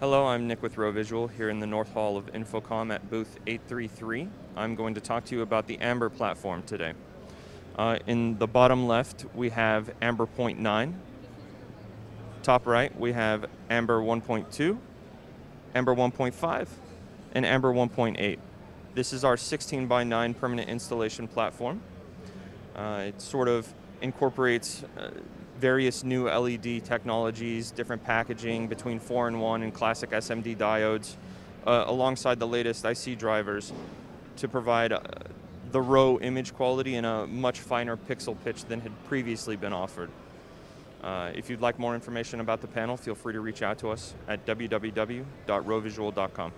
Hello, I'm Nick with ROE Visual here in the North Hall of InfoComm at booth 833. I'm going to talk to you about the Amber platform today. Uh, in the bottom left, we have Amber 0.9. Top right, we have Amber 1.2, Amber 1.5, and Amber 1.8. This is our 16 by 9 permanent installation platform. Uh, it sort of incorporates uh, various new LED technologies, different packaging between 4 in 1 and classic SMD diodes, uh, alongside the latest IC drivers to provide uh, the ROE image quality in a much finer pixel pitch than had previously been offered. Uh, if you'd like more information about the panel, feel free to reach out to us at www.roevisual.com.